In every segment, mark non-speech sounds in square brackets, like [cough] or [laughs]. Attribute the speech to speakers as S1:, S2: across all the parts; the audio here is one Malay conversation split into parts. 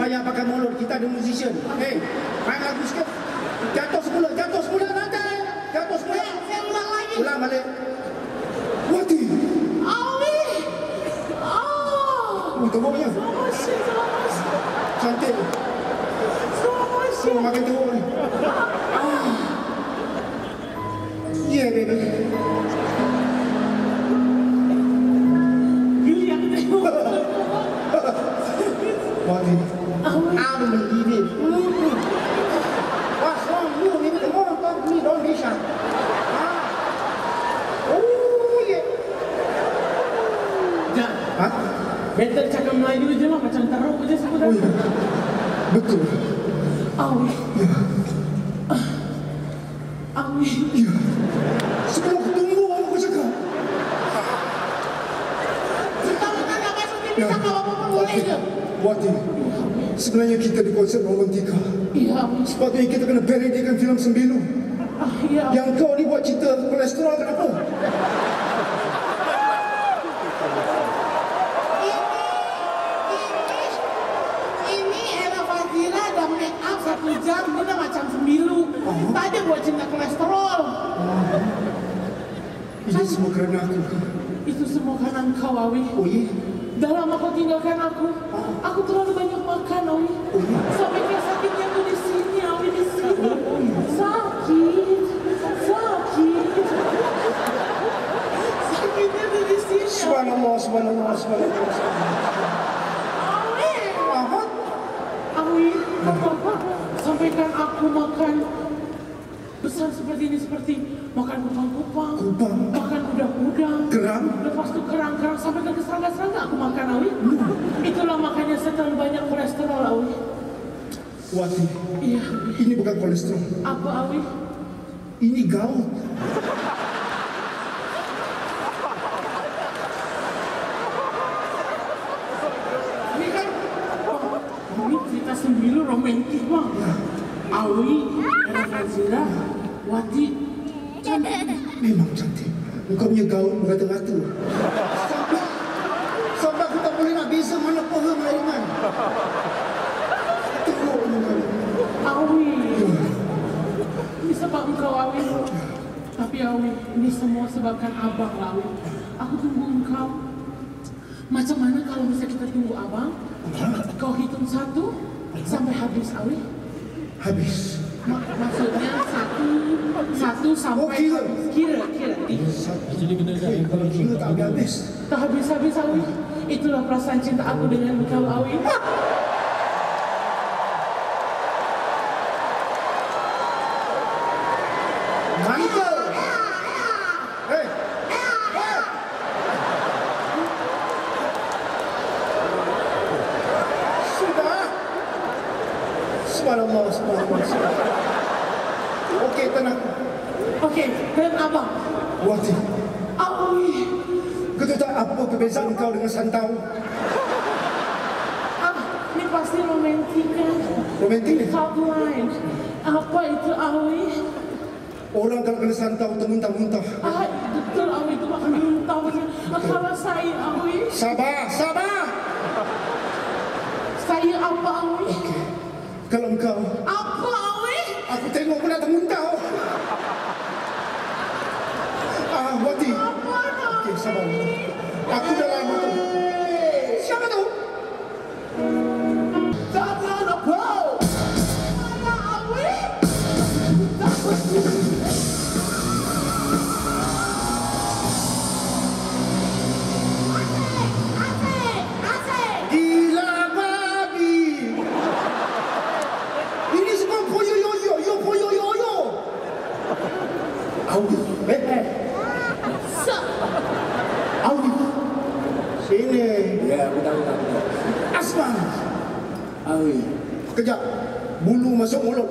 S1: payah pakai mulut, kita ada musician. Hei, main lagu sikit. Jatuh semula, jatuh semula nanti. Jatuh semula.
S2: Saya ulang lagi.
S1: Ulang balik. Wati!
S2: Awi! Oh!
S1: Oh,
S2: siang.
S1: Cantik.
S2: Siang.
S1: makin teruk ni. Ah. Yeah, baby.
S2: Melayu je lah macam teruk je
S1: Oh,
S2: sebenarnya.
S1: ya. Betul.
S2: Awi. Awi.
S1: Ya. Sebelum aku tunggu aku cakap.
S2: Pertama kali apa seperti bisa kalau apa boleh je.
S1: Wati, sebenarnya kita di konsep romantika.
S2: Awi.
S1: Sepatutnya kita kena parodikan filem Sembilu.
S2: Ah. Awi.
S1: Yang kau ni buat cerita kolesterol kenapa?
S2: Jam, dia dah macam sembilu. Tadi buat cinta kolesterol.
S1: Ini semua kerana aku.
S2: Itu semua karena engkau, Awi.
S1: Oh ya?
S2: Dah lama kau tinggalkan aku. Aku terlalu banyak makan, Awi. Sampai dia sakitnya tuh di sini, Awi di sini. Sakit, sakit. Sakitnya tuh di sini. Awi.
S1: Subhanallah, subhanallah, subhanallah.
S2: Awi.
S1: Apa?
S2: Awi, apa sampaikan aku makan besar seperti ini seperti makan kupang-kupang,
S1: Kupang.
S2: makan udang-udang,
S1: Kerang?
S2: lepas itu kerang-kerang sampai ke serangga-serangga aku makan Awi. Itulah makanya saya terlalu banyak kolesterol Awi.
S1: Wati,
S2: Iya,
S1: ini bukan kolesterol.
S2: apa Awi?
S1: Ini gout.
S2: Ini kan, oh, ini cerita sembilu romantis bang. Awi, era Fazira, Wati, cantik.
S1: Memang cantik. Engkau punya gaun berata-rata. Sampai, sampai aku tak boleh nak beza mana pohon melainkan. Teruk punya.
S2: Awi. Ini sebab engkau Awi. Tapi Awi, ini semua sebabkan abang lah Awi. Aku tunggu engkau. Macam mana kalau bisa kita tunggu abang? Kau hitung satu sampai habis Awi.
S1: Habis.
S2: Ma- maksudnya satu satu sampai
S1: Oh, kira.
S2: habis. Kira, kira. Ih,
S1: Eh, kalau kira tak habis-habis.
S2: Tak habis-habis Awi. Itulah perasaan cinta aku dengan engkau Awi.
S1: Sudah. Subhanallah, subhanallah, subhanallah. Okey, tenang.
S2: Okey, dan abang.
S1: Wati,
S2: Awi.
S1: kau tahu tak apa perbezaan kau dengan Santau?
S2: Ah, ini pasti romantik kan?
S1: Romantik ni?
S2: Hotline. Apa itu Awi?
S1: Orang kalau kena Santau termuntah-muntah.
S2: Ah, betul Awi itu makan muntah. Ah, Kalau saya Awi,
S1: Sabar, sabar.
S2: saya apa Awi?
S1: Kalau engkau,
S2: Apa Awi?
S1: aku tengok pun dah termuntah. Ah, Wati.
S2: Apa
S1: Okey, sabar. Aku dah lama tu. Siapa tu?
S2: Jangan
S1: Kejap. Bulu masuk mulut.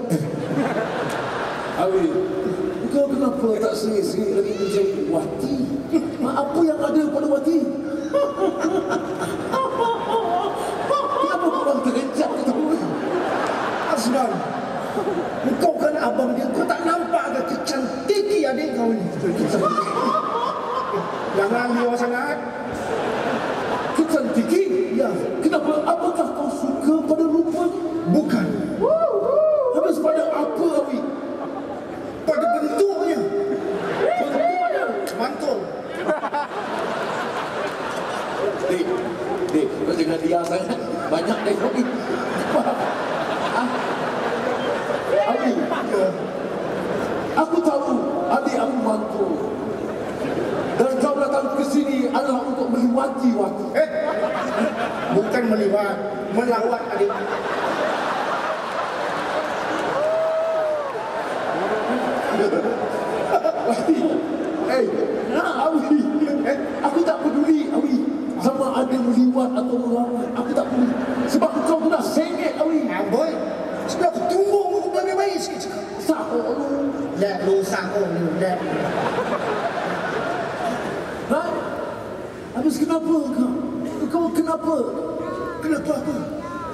S3: Awi. Kau kenapa tak sengit-sengit lagi mencari Wati? Mak apa yang ada pada Wati? Kenapa orang tergencap kata
S1: Asman. Kau kan abang dia. Kau tak nampak ke kecantiki adik kau ni? Jangan liar sangat.
S3: Kecantiki?
S1: Ya.
S3: Kenapa? Apakah kau suka pada rupanya?
S1: Bukan.
S3: Habis pada apa Awi?
S1: Pada bentuknya.
S3: Bentuknya?
S1: Mantul.
S3: Dik, dik, kau jangan dia sangat. Banyak tengok ni. Ah. Abi,
S1: Ya.
S3: Aku tahu adik aku mantu. Dan kau datang ke sini adalah untuk melewati waktu.
S1: Eh. Bukan melihat. Melawat adik.
S3: Abi, eh, nah, Abi, eh, aku tak peduli, Abi. Sama ada meliwat atau melawat, aku tak peduli. Sebab kau tu dah sengit, Abi.
S1: Amboi. Sudah aku tunggu aku baik-baik sikit cakap.
S3: Sako lu.
S1: Lihat lu sangkong ni.
S3: Ha? Habis kenapa kau? Kau kenapa?
S1: Kenapa apa?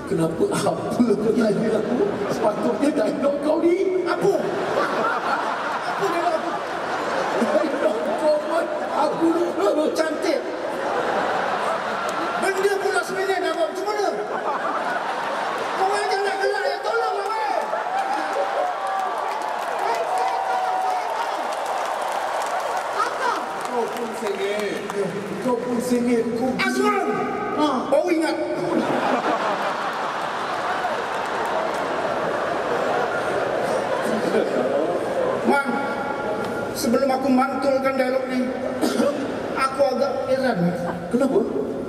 S3: Kenapa apa kau tanya aku? Sepatutnya dialog kau ni.
S1: Apa? Apa dia apa?
S3: Dialog kau pun aku
S1: Lu cantik. Benda pula sembilan abang. Macam mana? Kau aja nak gelak ya. Tolong abang.
S3: Kau pun sengit. Kau pun sengit. Kau
S1: Azwan. Ha, baru ingat. Man, sebelum aku mantulkan dialog ni, aku agak heran.
S3: Kenapa?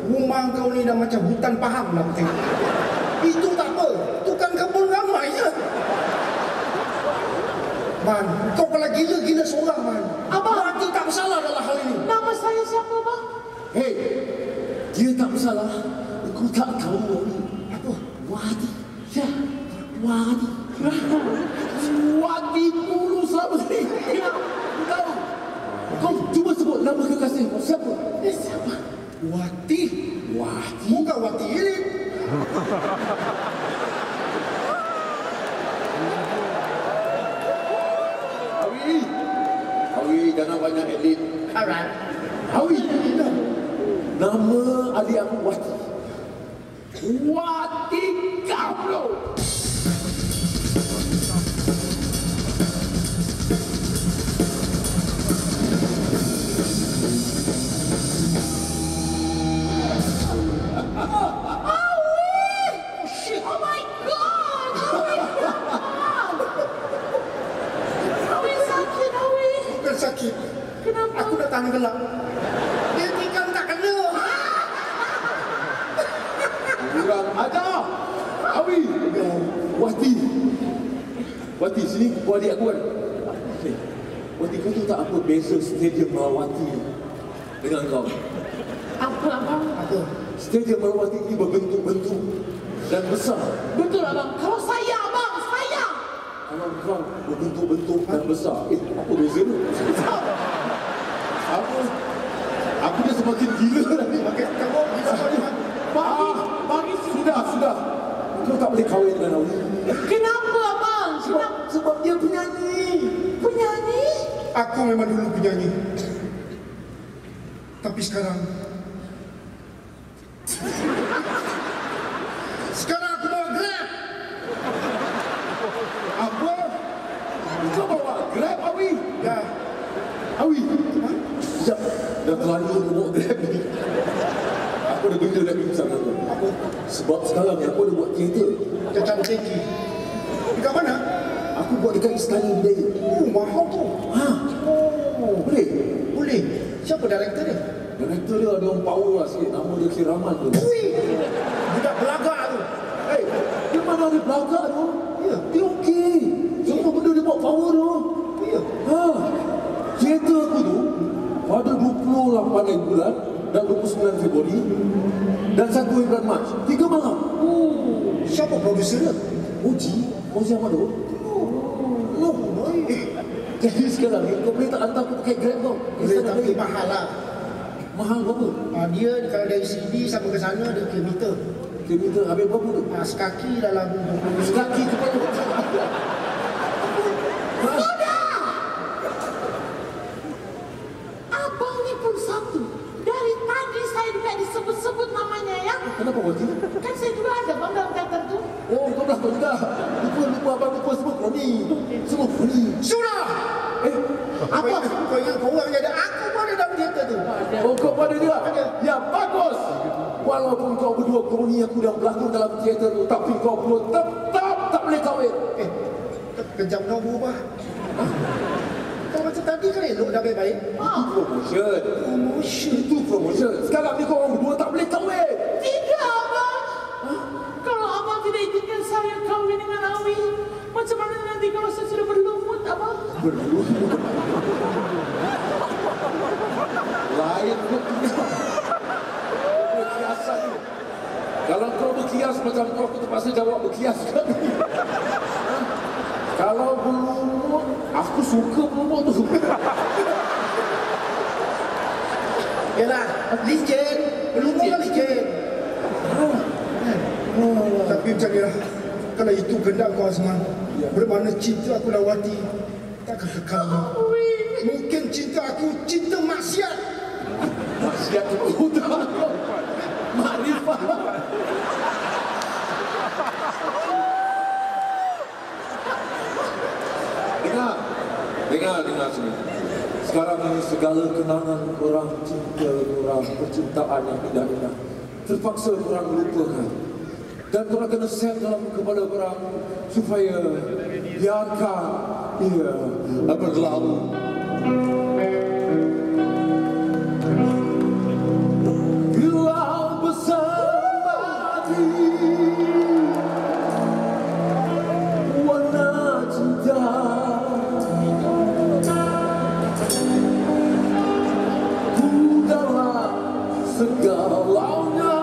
S1: Rumah kau ni dah macam hutan paham lah aku tengok. Itu tak apa. Itu kan kebun ramai je. Man, kau kalau gila-gila seorang, Man.
S2: Abang.
S1: Hati tak bersalah dalam hal ini.
S2: Nama saya siapa bang?
S3: Hei, dia tak bersalah. Kau tak tahu.
S1: Apa?
S3: Wadi. Ya, Wadi. Wadi [laughs] mulu sama ni. Kau tahu? Kau cuba sebut nama kekasih kau. Siapa?
S2: Eh, siapa?
S1: Wati.
S3: Wadi.
S1: Bukan Wati Ilit.
S3: Awi. Awi, jangan banyak edit.
S1: Alright.
S3: Awi. Nama adik aku Wati. Wati Kablo.
S2: Oh! Oh sakit. Kenapa?
S1: Aku dah tahan gelap. Dia tikam tak kena.
S3: Ajar. Awi. Wati. Wati, sini buat adik aku kan. Wati, kau tahu tak apa beza stadium Merawati dengan kau?
S2: Apa abang?
S1: Apa?
S3: Stadium Merawati ini berbentuk-bentuk dan besar.
S2: Betul abang. Kalau saya abang, saya.
S3: Kalau kau berbentuk-bentuk dan besar, eh, apa beza tu? Apa? Aku dah semakin gila lagi.
S1: Makin kamu bisa kau ni.
S3: Ah, sudah, sudah. Kau tak boleh kahwin dengan Awi.
S2: Kenapa abang?
S3: Sebab,
S2: Kenapa?
S3: sebab dia penyanyi.
S2: Penyanyi?
S1: Aku memang dulu penyanyi. Tapi sekarang... Sekarang aku bawa Grab.
S3: Apa? Kau bawa Grab, Awi?
S1: Ya.
S3: Awi. Sekejap. Dah terlalu bawa Grab ni. Aku ada benda nak kau.
S1: Apa?
S3: Sebab sekarang ni aku ada buat teater.
S1: Kecantik. Dekat mana?
S3: Aku buat dekat Istana Budaya.
S1: Oh, mahal tu.
S3: Ha?
S1: Oh,
S3: Boleh?
S1: boleh. Siapa director dia?
S3: Director dia ada orang power lah sikit. Nama dia Kiraman tu.
S1: Ui, budak belagak tu.
S3: Hey, dia mana ada belakang tu?
S1: Ya.
S3: Dia okey. Semua benda dia buat power tu.
S1: Ya.
S3: Ha. Teater aku tu pada 28 bulan dan 29 Februari dan 1 bulan Mac. Tiga malam.
S1: Siapa produser dia?
S3: Uji, Uji Amado.
S1: Oh, baik.
S3: Jadi sekarang ni kau boleh tak hantar aku pakai Grab kau?
S1: Boleh tapi mahal lah.
S3: Mahal berapa?
S1: Ah, dia kalau dari sini sampai ke sana dia kilometer.
S3: Kilometer habis berapa tu?
S1: Ah, sekaki dalam 20
S3: Sekaki kepada
S2: Abang ni pun satu. Dari tadi saya juga disebut-sebut namanya ya.
S3: Kenapa Wati?
S2: Kan saya juga ada bang dalam teater tu.
S3: Oh, kau belah kau juga. Lupa, lupa abang lupa semua kau ni. Semua kau ni.
S1: Sudah!
S3: Eh,
S1: Apa? Kau ingat kau orang jadi aku pun ada dalam teater tu.
S3: oh kau juga?
S1: Ada.
S3: Ya, bagus. Walaupun kau berdua kroni aku dah berlakon dalam teater tu, tapi kau berdua tetap tak boleh kahwin.
S1: Eh, kejam kau berubah. Tadi kan elok dah baik-baik.
S3: Promotion.
S1: Promotion.
S3: Itu promotion. Sekarang ni kau orang berdua tak boleh kahwin.
S2: Tidak abang. Kalau abang tidak izinkan saya kawin dengan Awi, macam mana nanti kalau saya sudah berlumut abang?
S3: Lain berkias. Berkiasan ni. Kalau kau berkias macam kau, aku terpaksa jawab berkias [laughs] kan. Kalau berlumut, aku suka berlumut tu.
S1: Yalah, licin. Belum kan licin. Tapi macam ni lah. Kalau itu kehendak kau Azman. Bermakna cinta aku Lawati takkan kekal. Mungkin cinta aku cinta maksiat.
S3: Maksiat tu hutang Sini. Sekarang ini segala kenangan korang, cinta korang, percintaan yang indah-indah. Terpaksa korang lupakan. Dan korang kena set dalam kepala korang supaya biarkan ia berlalu. have gone along.